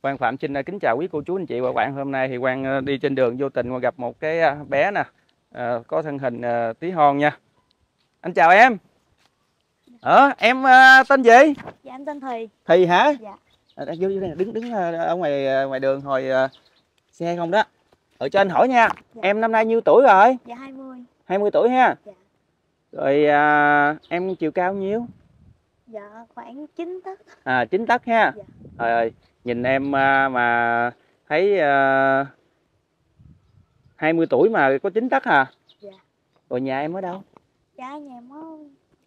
Quang Phạm xin kính chào quý cô chú anh chị và bạn. Hôm nay thì Quang đi trên đường vô tình gặp một cái bé nè, à, có thân hình à, tí hon nha. Anh chào em. Ờ, em à, tên gì? Dạ em tên Thùy. Thùy hả? Dạ. À, vô, vô đây, đứng đứng ở ngoài ngoài đường hồi à, xe không đó. Ở cho anh hỏi nha. Dạ. Em năm nay nhiêu tuổi rồi? Dạ 20. 20 tuổi ha. Dạ. Rồi à, em chiều cao nhiêu? Dạ khoảng 9 tấc. À 9 tấc ha. Dạ. Ơi, nhìn em à, mà thấy uh, 20 tuổi mà có 9 tấc hả? Dạ. Rồi nhà em ở đâu? Dạ nhà em ở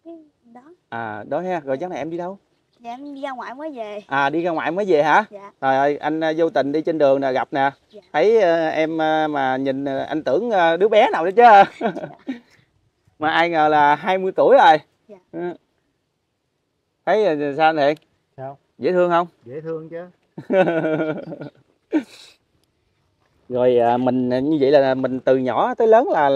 cái đó. À đó ha, rồi chắc này em đi đâu? Dạ em đi ra ngoài mới về. À đi ra ngoài mới về hả? Dạ. Trời ơi, anh uh, vô tình đi trên đường nè gặp nè. Dạ. Thấy uh, em uh, mà nhìn uh, anh tưởng uh, đứa bé nào đó chứ. Dạ. mà ai ngờ là 20 tuổi rồi. Dạ. Ừ. Thấy uh, sao thiệt? Sao? Dễ thương không? Dễ thương chứ. rồi à, mình như vậy là mình từ nhỏ tới lớn là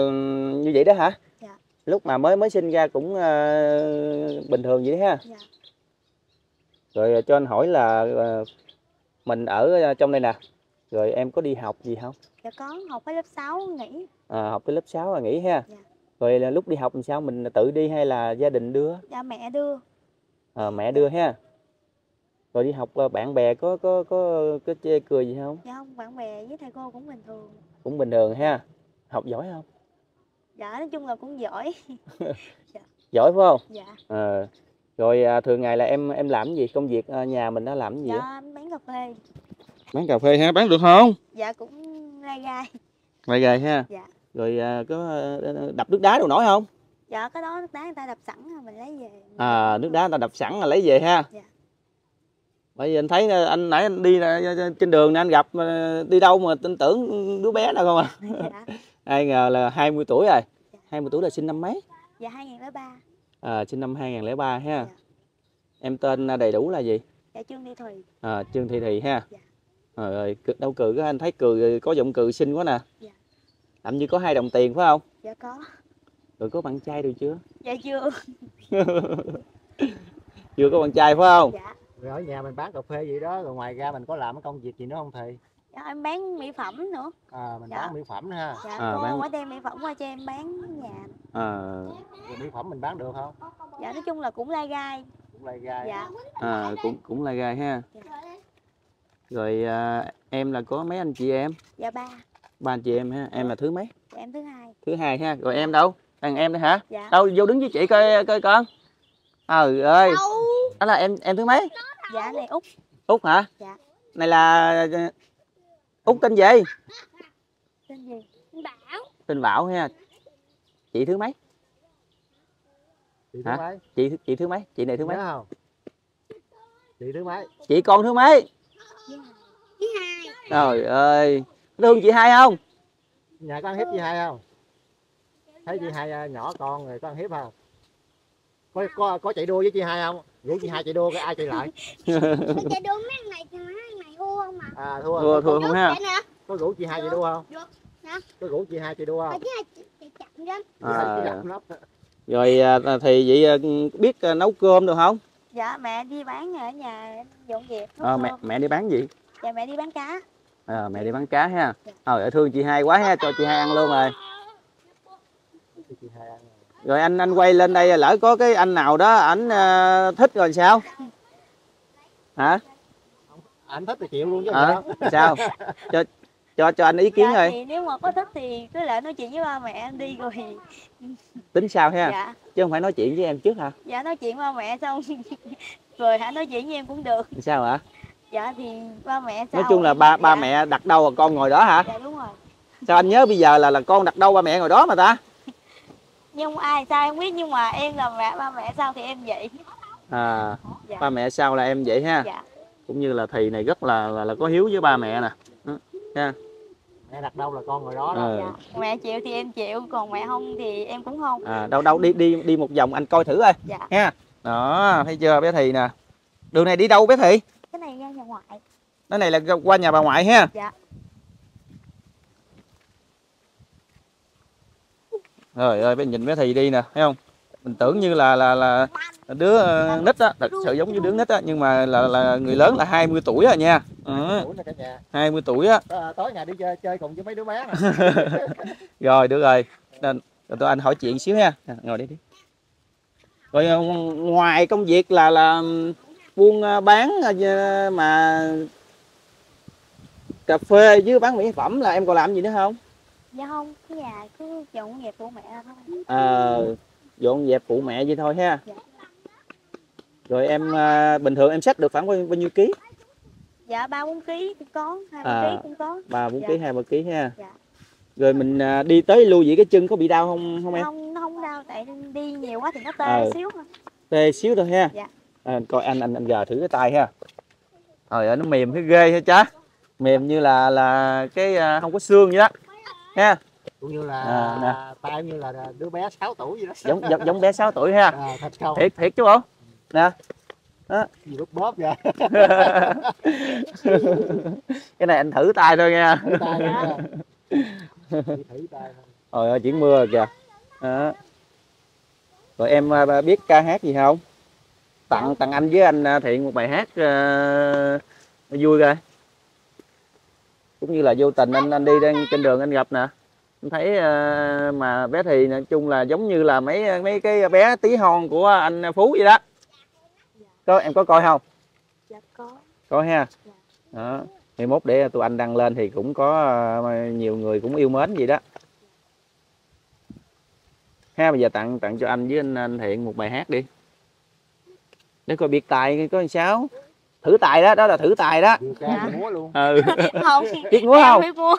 như vậy đó hả? Dạ. lúc mà mới mới sinh ra cũng uh, bình thường vậy đó ha? Dạ. rồi cho anh hỏi là uh, mình ở trong đây nè. Rồi em có đi học gì không? Dạ có học tới lớp 6 nghỉ. À, học tới lớp 6 là nghỉ ha? Dạ. rồi là lúc đi học làm sao? Mình tự đi hay là gia đình đưa? Dạ mẹ đưa. À, mẹ đưa ha rồi đi học bạn bè có có có có chê cười gì không? Dạ không bạn bè với thầy cô cũng bình thường. Cũng bình thường ha. Học giỏi không? Dạ nói chung là cũng giỏi. Dạ. giỏi phải không? Dạ. À, rồi à, thường ngày là em em làm gì? Công việc à, nhà mình đã làm gì dạ em bán cà phê. Bán cà phê ha? Bán được không? Dạ cũng gai gai. Gai gai ha? Dạ. Rồi à, có đập nước đá đồ nổi không? Dạ cái đó nước đá người ta đập sẵn rồi mình lấy về. À nước đá người ta đập sẵn là lấy về ha? Dạ bởi vì anh thấy anh nãy anh đi trên đường anh gặp đi đâu mà tin tưởng đứa bé nào không à? Dạ. ai ngờ là 20 tuổi rồi. Dạ. 20 tuổi là sinh năm mấy? Dạ 2003 à, sinh năm 2003 ha. Dạ. em tên đầy đủ là gì? Dạ Trương Thị Thùy. À, Trương Thị Thị ha. Dạ. rồi, rồi đâu cười anh thấy cười có giọng cười xinh quá nè. Dạ. làm như có hai đồng tiền phải không? Dạ có. Rồi có bạn trai rồi chưa? Dạ chưa. Chưa có bạn trai phải không? Dạ rồi ở nhà mình bán cà phê gì đó rồi ngoài ra mình có làm cái công việc gì nữa không thầy? Dạ em bán mỹ phẩm nữa. À mình Dạ. bán mỹ phẩm ha. Dạ À, cô bán- có đem mỹ phẩm qua cho em bán nhà. À, rồi mỹ phẩm mình bán được không? Dạ nói chung là cũng lai gai. Cũng lai gai. Dạ. À cũng cũng là gai ha. Dạ. rồi à, em là có mấy anh chị em? Dạ ba. Ba anh chị em ha. Em là thứ mấy? Dạ em thứ hai. Thứ hai ha. Rồi em đâu? Thằng em đây hả? Dạ. Đâu vô đứng với chị coi coi con. Ờ ơi. Đó là em em thứ mấy dạ này út. Út hả? Dạ. này là út tên gì? Tên gì? Bảo. Tên bảo ha. Chị thứ mấy? Chị thứ Hả? mấy? Chị chị thứ mấy? Chị này thứ mấy? không? Chị thứ mấy? Chị con thứ mấy? Thứ hai trời ơi. Thương chị hai không? Nhà có ăn hiếp chị hai không? Thấy chị hai à, nhỏ con rồi có ăn hiếp không? Có có có chạy đua với chị hai không rủ chị hai chạy đua cái ai chạy lại? Chạy đua mấy thằng này thì mấy thằng này thua không mà à thua thua thua không ha? Có rủ chị hai chạy đua không? Được. Hả? có rủ chị hai chạy đua không? À, rồi à, thì vậy à, biết à, nấu cơm được không? Dạ mẹ đi bán ở nhà dọn dẹp à, mẹ mẹ đi bán gì? Dạ mẹ đi bán cá. À, mẹ đi bán cá ha. Dạ. ờ thương chị hai quá ha cho chị hai ăn luôn rồi. Chị hai ăn rồi anh anh quay lên đây lỡ có cái anh nào đó ảnh à, thích rồi sao? Hả? Anh thích thì chịu luôn chứ à, sao? Sao? Cho cho cho anh ý kiến dạ thôi thì nếu mà có thích thì cứ lại nói chuyện với ba mẹ em đi rồi. Tính sao ha? Dạ. Chứ không phải nói chuyện với em trước hả? Dạ nói chuyện ba mẹ xong. Rồi hãy nói chuyện với em cũng được. Sao hả? Dạ thì ba mẹ sao? nói chung là ba ba dạ. mẹ đặt đâu là con ngồi đó hả? Dạ đúng rồi. Sao anh nhớ bây giờ là là con đặt đâu ba mẹ ngồi đó mà ta nhưng ai sao em biết nhưng mà em là mẹ ba mẹ sao thì em vậy? À dạ. ba mẹ sao là em vậy ha? Dạ. Cũng như là thì này rất là là, là có hiếu với ba mẹ nè. Ừ, ha. Mẹ đặt đâu là con ngồi đó đó. Ờ. dạ. Mẹ chịu thì em chịu còn mẹ không thì em cũng không. À, đâu đâu đi đi đi một vòng anh coi thử coi dạ. Ha. Đó thấy chưa bé thì nè. Đường này đi đâu bé thị cái này ra nhà ngoại. Cái này là qua nhà bà ngoại ha? Dạ rồi ơi nhìn bé thì đi nè thấy không? Mình tưởng như là là là đứa ờ, nít á thật sự giống như đứa nít á nhưng mà là là người lớn là 20 tuổi rồi nha. Ừ, Ủa nè cả nhà. 20 tuổi á. Ờ, tối nhà đi chơi chơi cùng với mấy đứa bé rồi được rồi. Nên rồi tụi anh hỏi chuyện xíu ha Nè, ngồi đi đi. Rồi ờ, ngoài công việc là là buôn ờ, bán ờ, mà cà phê với bán mỹ phẩm là em còn làm gì nữa không dạ không cái nhà cứ dọn dẹp của mẹ thôi Ờ, dọn dẹp phụ mẹ vậy thôi ha Dạ. rồi em ờ, bình thường em xách được khoảng bao, bao nhiêu ký dạ ba bốn ký cũng có hai ba À. ký cũng có ba bốn Dạ. ký hai ba ký ha Dạ. rồi mình ờ, đi tới lui vậy cái chân có bị đau không không em không nó không đau tại đi nhiều quá thì nó tê Ờ. xíu thôi tê xíu thôi ha Dạ. à, coi anh anh anh gờ thử cái tay ha trời ơi nó mềm thấy ghê ha cha mềm như là là cái à, không có xương vậy đó ha. Cũng như là À, tay như là đứa bé 6 tuổi vậy đó. Giống giống, giống bé 6 tuổi ha. À, thật không? Thiệt thiệt chú không nè. Gì bóp bóp vậy? Cái này anh thử tay thôi nha thử tay luôn nha. Chỉ thử tay thôi. trời ơi chuyển mưa rồi kìa. Đó. rồi em à, biết ca hát gì không? Tặng tặng anh với anh à, thiện một bài hát à, vui rồi cũng như là vô tình anh anh đi đang trên đường anh gặp nè. Anh thấy à, mà bé thì nói chung là giống như là mấy mấy cái bé tí hon của anh phú vậy đó. Có em có coi không? Dạ có. Có ha? Đó thì mốt để tụi anh đăng lên thì cũng có à, nhiều người cũng yêu mến gì đó. Ha bây giờ tặng tặng cho anh với anh, anh thiện một bài hát đi. Để coi biệt tài có làm sao thử tài đó đó là thử tài đó. Dạ. múa luôn. Ừ. Không? Biết múa em không? biết múa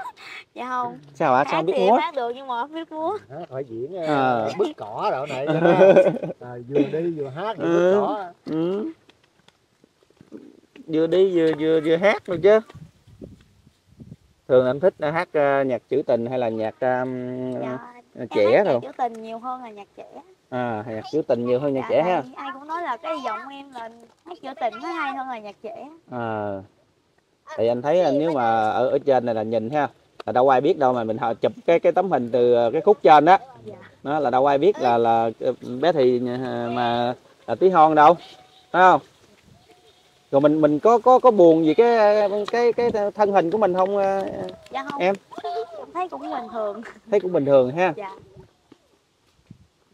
dạ không. Sao hả? Sao hát không biết em múa hát được nhưng mà không biết múa Đó, phải diễn Ờ. uh, bứt cỏ rồi này cho nó. À, vừa đi vừa hát vừa Ừ. bứt cỏ. Ừ. vừa đi vừa vừa vừa hát rồi chứ. Thường anh thích hát ờ, nhạc trữ tình hay là nhạc um, dạ. trẻ em hát rồi nhạc trữ tình nhiều hơn là nhạc trẻ. À nhạc trữ tình nhiều hơn nhạc Dạ, trẻ ha là cái giọng em là hát trữ tình nó hay hơn là nhạc trẻ. À. Thì anh thấy là nếu mà ở ở trên này là nhìn ha là đâu ai biết đâu mà mình chụp cái cái tấm hình từ cái khúc trên đó Dạ. đó là đâu ai biết là là bé thì mà là tí hon đâu phải không? Rồi mình mình có có có buồn gì cái cái cái thân hình của mình không ờ, dạ không. Em? em? Thấy cũng bình thường. Thấy cũng bình thường ha. Dạ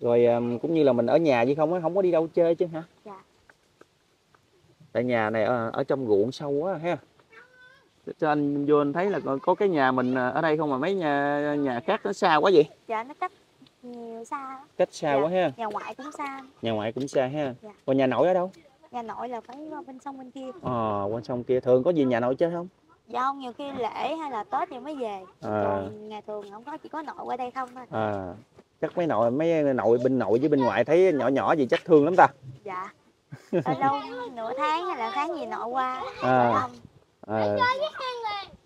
rồi ừm, cũng như là mình ở nhà chứ không á không có đi đâu chơi chứ hả? Dạ. tại nhà này ở, ở trong ruộng sâu quá ha. Cho anh vô anh thấy là có, cái nhà mình ở đây không mà mấy nhà nhà khác nó xa quá vậy? Dạ nó cách nhiều xa cách xa Dạ. quá ha. nhà ngoại cũng xa. Nhà ngoại cũng xa ha. Dạ. còn nhà nội ở đâu? Nhà nội là phải bên sông bên kia. Ờ qua sông kia. Thường có gì nhà nội chơi không? Dạ không nhiều khi lễ hay là tết thì mới về. À, còn ngày thường không có chỉ có nội qua đây không thôi. À chắc mấy nội mấy nội bên nội với bên ngoại thấy nhỏ nhỏ gì chắc thương lắm ta. Dạ. Ở đâu nửa tháng hay là tháng gì nội qua à, thăm. À,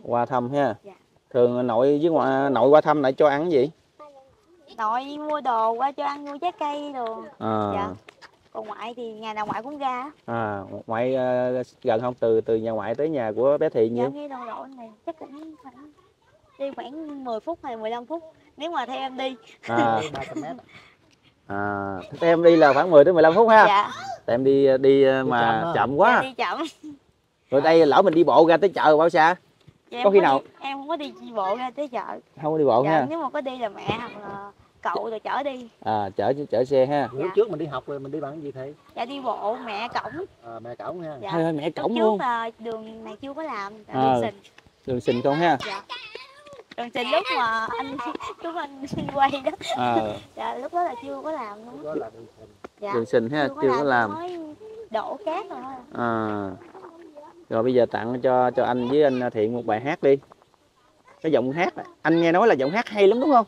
qua thăm ha. Dạ. thường nội với ngoại nội qua thăm lại cho ăn gì? Nội mua đồ qua cho ăn mua trái cây đồ. À, Dạ. còn ngoại thì ngày nào ngoại cũng ra. À ngoại ờ, gần không? Từ từ nhà ngoại tới nhà của bé thị dạ nhiêu nghe đồng lộ này chắc cũng khoảng đi khoảng 10 phút hay 15 phút nếu mà theo em đi. À, à thế em đi là khoảng 10 đến 15 phút ha. Dạ. Tại em đi đi ờ, Đi mà chậm chậm dạ, quá đi chậm. Rồi đây lỡ mình đi bộ ra tới chợ bao xa? Dạ, em Có khi đi- nào- em không có đi đi bộ ra tới chợ. Không có đi bộ dạ, ha. nếu mà có đi là mẹ hoặc là cậu rồi chở đi. À chở chở xe ha. Lúc trước mình đi học rồi mình đi bằng cái gì thế dạ đi bộ mẹ cổng. À, mẹ cổng ha. Dạ. Thôi mẹ lúc cổng trước luôn. là đường này chưa có làm là Ờ. đường xình đường xình không ha. Dạ đường xình lúc mà anh lúc anh quay đó. À, dạ lúc đó là chưa có làm luôn dạ. Đường xình ha chưa có làm đổ cát rồi à, rồi bây giờ tặng cho cho anh với anh thiện một bài hát đi. Cái giọng hát anh nghe nói là giọng hát hay lắm đúng không?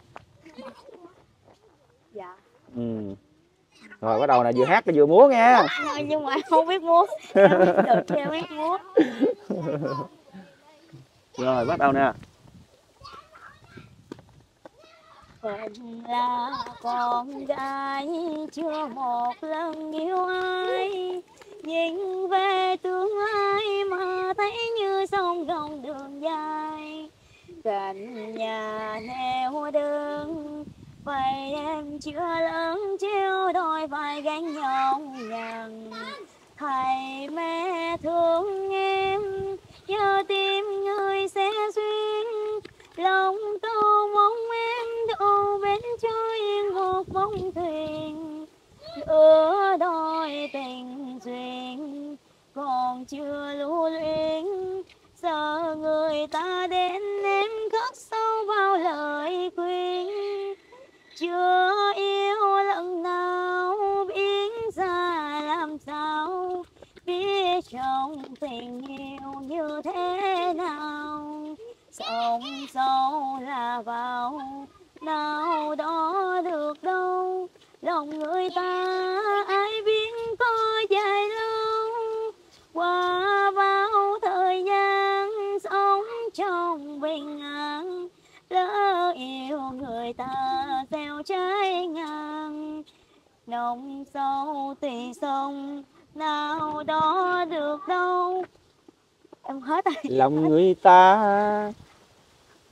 Dạ. Ừ. rồi bắt đầu là vừa hát vừa múa nghe. Nhưng- nhưng mà không biết múa. Biết được em biết múa. Rồi bắt đầu nè Phận là con gái, chưa một lần yêu ai. Nhìn về tương lai mà thấy như sông gồng đường dài. Cạnh nhà neo đơn vậy em chưa lớn chiêu đôi vai gánh nhọc nhằn thầy mẹ thương em, nhớ tim người sẽ duyên. Lòng nồng sâu thì sông nào đó được đâu? Em hết rồi. Lòng người ta.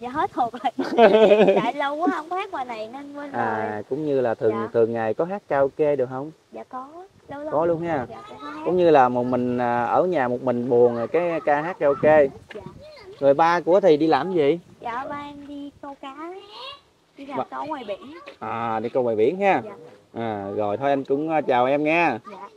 Dạ hết thuộc rồi. Tại lâu quá không hát bài này nên quên rồi. à cũng như là thường Dạ. thường ngày có hát karaoke được không? Dạ có. Lâu lâu Có luôn ha. dạ, cũng như là một mình à, ở nhà một mình buồn rồi cái ca hát karaoke. Dạ. Rồi ba của thì đi làm gì? Dạ ba em đi câu cá. Đi làm Ba- câu ngoài biển. À đi câu ngoài biển ha. Dạ à rồi thôi anh cũng ờ, chào em nha. Dạ.